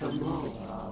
the law.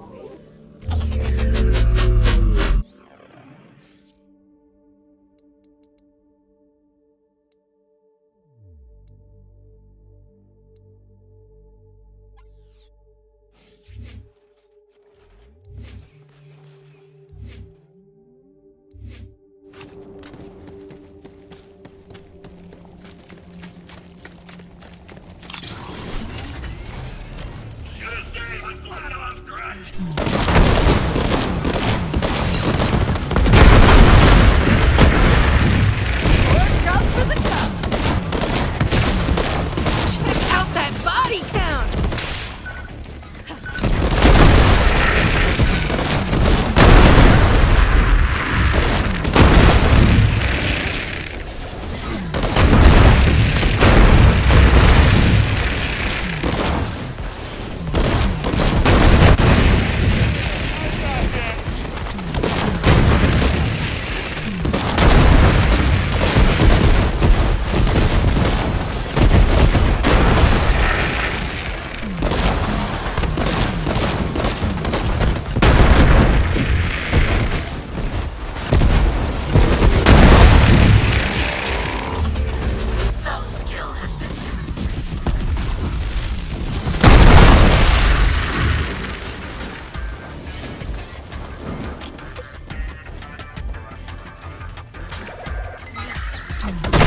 Come on.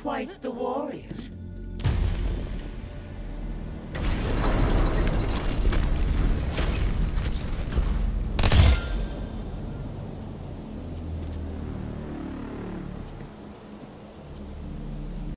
quite the warrior.